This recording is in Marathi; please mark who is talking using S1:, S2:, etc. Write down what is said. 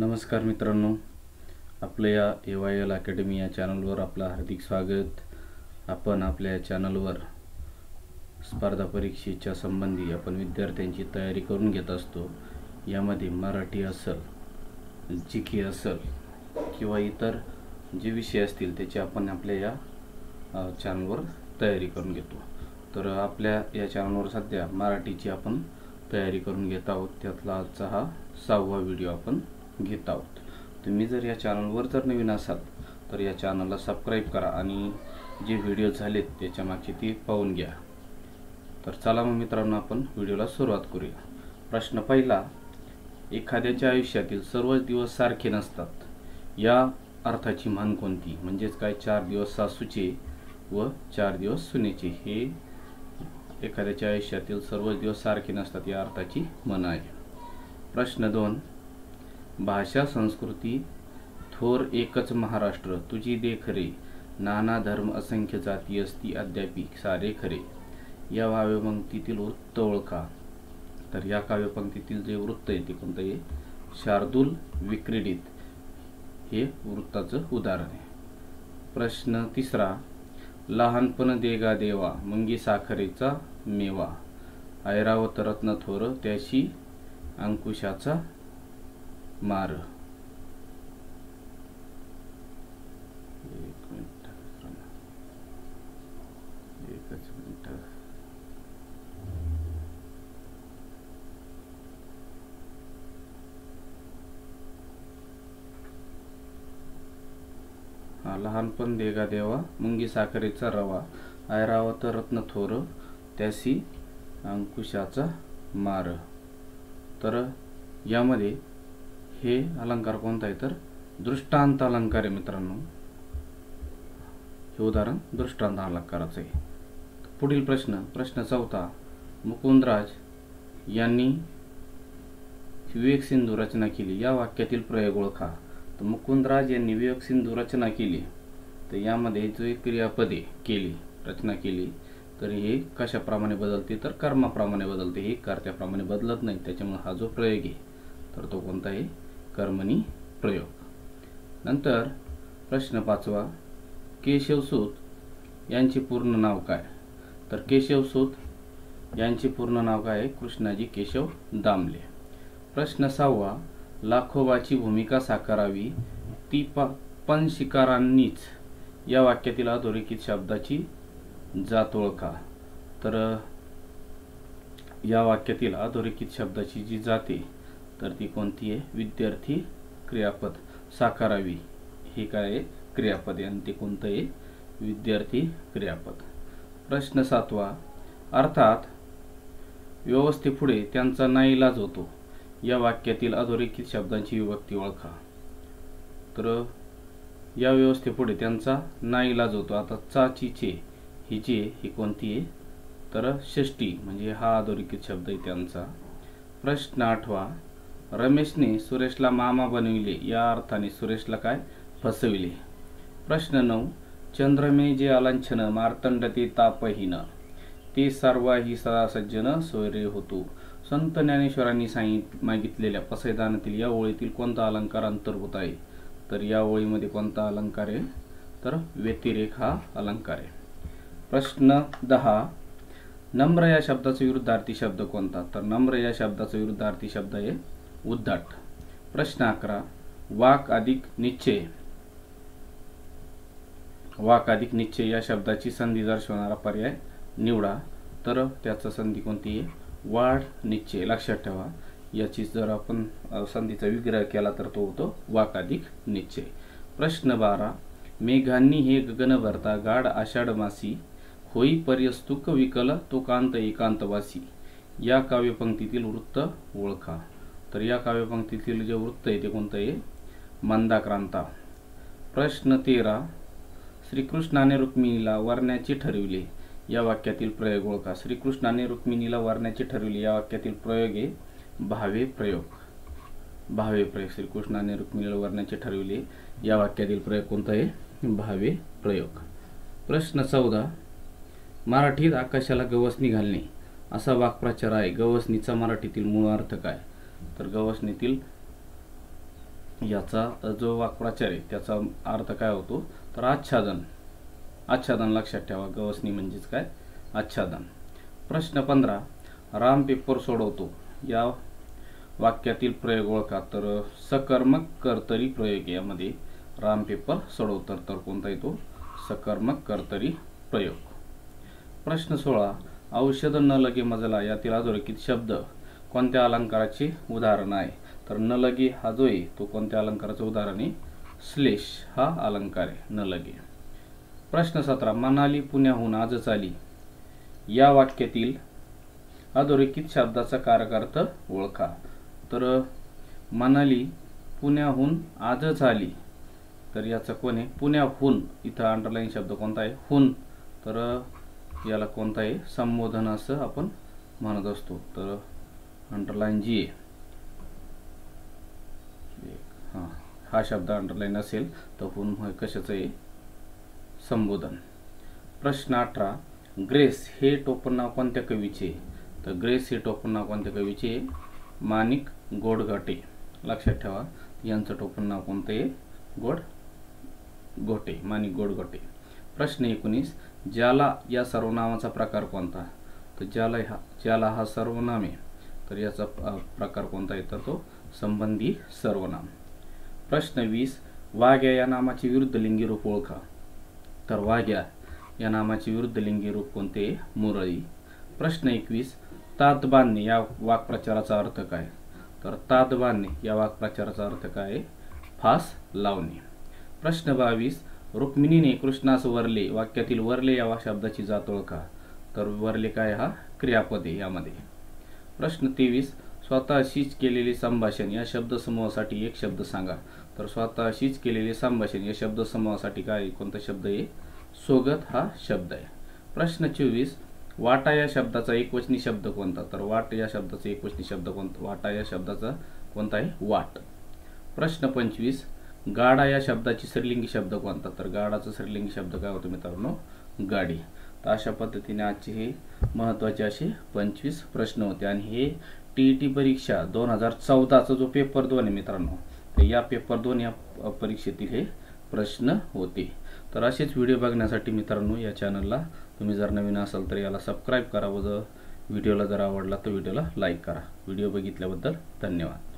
S1: नमस्कार मित्रांनो. आपल्या या ए वाय एल अकॅडमी या चॅनलवर आपलं हार्दिक स्वागत. आपण आपल्या या चॅनलवर स्पर्धा परीक्षेच्या संबंधी आपण विद्यार्थ्यांची तयारी करून घेत असतो. यामध्ये मराठी असल जी के असल किंवा इतर जे विषय असतील त्याची आपण आपल्या या चॅनलवर तयारी करून घेतो. तर आपल्या या चॅनलवर सध्या मराठीची आपण तयारी करून घेत आहोत. त्यातला आजचा हा सहावा व्हिडिओ आपण घेत आहोत. तुम्ही जर या चॅनलवर जर नवीन असाल तर या चॅनलला सबस्क्राईब करा आणि जे व्हिडिओ झालेत त्याच्यामागची ती पाहून घ्या. तर चला मग मित्रांनो आपण व्हिडिओला सुरुवात करूया. प्रश्न पहिला एखाद्याच्या आयुष्यातील सर्वच दिवस सारखे नसतात. या अर्थाची म्हण कोणती? म्हणजेच काय? चार दिवस सासूचे व चार दिवस सुनेचे. हे एखाद्याच्या आयुष्यातील सर्वच दिवस सारखे नसतात या अर्थाची म्हण आहे. प्रश्न दोन भाषा संस्कृती थोर एकच महाराष्ट्र तुझी दे खरे नाना धर्म असंख्य जाती असती अद्यापी सारे खरे. या काव्यपंक्तीतील वृत्त ओळखा. तर या काव्यपंक्तीतील जे वृत्त आहे ते कोणतं आहे? शार्दूल विक्रीडित. हे वृत्ताचं उदाहरण आहे. प्रश्न तिसरा लहानपण देगा देवा मंगी साखरेचा मेवा. ऐरावत रत्न थोर त्याशी अंकुशाचा मार। एक मिनिट एकच मिनिट. हा लहानपण देगा देवा मुंगी साखरेचा रवा ऐरावत रत्न थोर त्यासी अंकुशाचा मार. तर यामध्ये हे अलंकार कोणता आहे तर? दृष्टांत अलंकार आहे मित्रांनो. हे उदाहरण दृष्टांत अलंकाराचं आहे. पुढील प्रश्न प्रश्न चौथा. मुकुंदराज यांनी विवेक सिंधू रचना केली. या वाक्यातील प्रयोग ओळखा. तर मुकुंदराज यांनी विवेक सिंधू रचना केली. तर यामध्ये जो एक क्रियापदे केली रचना केली तर हे कशाप्रमाणे बदलते? तर कर्माप्रमाणे बदलते. हे कर्त्याप्रमाणे बदलत नाही. त्याच्यामुळे हा जो प्रयोग आहे तर तो कोणता आहे? कर्मणी प्रयोग. नंतर प्रश्न पाचवा केशवसूत यांचे पूर्ण नाव काय? तर केशवसूत यांचे पूर्ण नाव काय? आहे कृष्णाजी केशव दामले. प्रश्न सहावा लाखोबाची भूमिका साकारावी. ती प पण शिकारांनीच या वाक्यातील अधोरेखित शब्दाची जात ओळखा. तर या वाक्यातील अधोरेखित शब्दाची जी जाते तर ती कोणती आहे? विद्यार्थी क्रियापद. साकारावी. हे काय आहे? क्रियापद आहे. आणि ते कोणतं आहे? विद्यार्थी क्रियापद. प्रश्न सातवा. अर्थात व्यवस्थेपुढे त्यांचा नाईलाज होतो. या वाक्यातील अधोरेखित शब्दांची विभक्ती ओळखा. तर या व्यवस्थेपुढे त्यांचा नाईलाज होतो. आता चाचीचे ही जे ही कोणती आहे? तर षष्टी. म्हणजे हा अधोरेखित शब्द आहे त्यांचा. प्रश्न आठवा. रमेशने सुरेशला मामा बनविले. या अर्थाने सुरेशला काय? फसविले. प्रश्न नऊ. चंद्रमे जे अलांछन मार्तंड ते तापहीन. ते सर्वाही सदा सज्जन सोयरे होतो. संत ज्ञानेश्वरांनी सांगित मागितलेल्या पसैदानातील या ओळीतील कोणता अलंकार अंतर्भूत आहे? तर या ओळीमध्ये कोणता अलंकार आहे? तर व्यतिरेक हा अलंकार आहे. प्रश्न दहा. नम्र या शब्दाचा विरुद्धार्थी शब्द कोणता? तर नम्र या शब्दाचा विरुद्धार्थी शब्द आहे उद्दाट प्रश्न अकरा. वाक अधिक निश्चय. वाक अधिक निश्चय या शब्दाची संधी दर्शवणारा पर्याय निवडा. तर त्याचा संधी कोणती आहे? वाढ निश्चय. लक्षात ठेवा. याची जर आपण संधीचा विग्रह केला तर तो होतो वाक अधिक निश्चय. प्रश्न बारा. मेघांनी हे गगन भरता गाढ आषाढ मासी होई पर्यस्तुक विकल तो कांत एकांतवासी. या काव्यपंक्तीतील वृत्त ओळखा. तर या काव्यपंक्तीतील जे वृत्त आहे ते कोणतं आहे? मंदाक्रांता. प्रश्न तेरा. श्रीकृष्णाने रुक्मिणीला वरण्याचे ठरविले. या वाक्यातील प्रयोग ओळखा. श्रीकृष्णाने रुक्मिणीला वरण्याचे ठरविले. या वाक्यातील प्रयोग आहे भावे प्रयोग. भावे प्रयोग. श्रीकृष्णाने रुक्मिणीला वरण्याचे ठरविले. या वाक्यातील प्रयोग कोणता आहे? भावे प्रयोग. प्रश्न चौदा. मराठीत आकाशाला गवसणी घालणे. असा वाक्प्रचार आहे. गवसणीचा मराठीतील मूळ अर्थ काय? तर गवसणीतील याचा जो वाक्प्रचार आहे त्याचा अर्थ काय होतो? तर आच्छादन. आच्छादन लक्षात ठेवा गवसणी म्हणजेच काय? आच्छादन. प्रश्न पंधरा. राम पेपर सोडवतो. या वाक्यातील प्रयोग ओळखा. तर सकर्मक कर्तरी प्रयोग यामध्ये. राम पेपर सोडवतर तर कोणता येतो? सकर्मक कर्तरी प्रयोग. प्रश्न सोळा. औषध न लगे मजला यातील अधोरेखित शब्द. कोणत्या अलंकाराचे उदाहरण आहे? तर न लगे हा जो आहे तो कोणत्या अलंकाराचं उदाहरण आहे? श्लेष हा अलंकार आहे न लगे. प्रश्न सतरा मनाली पुण्याहून आजच आली. या वाक्यातील अधोरेखित शब्दाचा कारकार्थ ओळखा. तर मनाली पुण्याहून आजच आली. तर याचं कोण आहे? पुण्याहून. इथं अंडरलाईन शब्द कोणता आहे? हुन. तर याला कोणता आहे? संबोधन असं आपण म्हणत असतो. तर अंडरलाईन जी हां हा शब्द अंडरलाईन असेल तर हुन कशाचं आहे? संबोधन. प्रश्न अठरा. ग्रेस हे टोपण नाव कोणत्या कवीचे? तर ग्रेस हे टोपण नाव कोणत्या कवीचे? माणिक गोडघाटे. लक्षात ठेवा यांचं टोपण नाव कोणतं आहे? गोड गोटे माणिक गोडगोटे प्रश्न एकोणीस. ज्याला या सर्वनामाचा प्रकार कोणता? तर ज्याला हा ज्याला हा सर्वनाम आहे. तर याचा प्रकार कोणता आहे? तो संबंधी सर्वनाम. प्रश्न वीस वाघ्या या नामाचे विरुद्ध लिंगी रूप ओळखा. तर वाघ्या या नामाचे विरुद्ध लिंगी रूप कोणते? मुरळी. प्रश्न एकवीस तात बांधणे या वाक्प्रचाराचा अर्थ काय? तर तात बांधणे या वाक्प्रचाराचा अर्थ काय? फास लावणे. प्रश्न बावीस रुक्मिणीने कृष्णास वरले वाक्यातील वरले या शब्दाची जात ओळखा. तर वरले काय हा? क्रियापदे यामध्ये. प्रश्न तेवीस स्वतःशीच केलेले संभाषण या शब्दसमूहासाठी एक शब्द सांगा. तर स्वतःशीच केलेले संभाषण या शब्दसमूहासाठी काय? कोणता शब्द आहे? सोगत हा शब्द आहे. प्रश्न चोवीस वाटा या शब्दाचा एकवचनी शब्द कोणता? तर वाट या शब्दाचा एकवचनी शब्द कोणता? वाटा या शब्दाचा कोणता आहे? वाट. प्रश्न पंचवीस गाडा या शब्दाची स्त्रीलिंगी शब्द कोणता? तर गाडाचा स्त्रीलिंगी शब्द काय होतो मित्रांनो? गाडी. तर अशा पद्धतीने आजचे हे महत्त्वाचे असे पंचवीस प्रश्न होते. आणि हे टी ई टी परीक्षा दोन हजार चौदाचा जो पेपर दोन आहे मित्रांनो तर या पेपर दोन या परीक्षेतील हे प्रश्न होते. तर असेच व्हिडिओ बघण्यासाठी मित्रांनो या चॅनलला तुम्ही जर नवीन असाल तर याला सबस्क्राईब करा व जर व्हिडिओला जर आवडला तर व्हिडिओला लाईक करा. व्हिडिओ बघितल्याबद्दल धन्यवाद.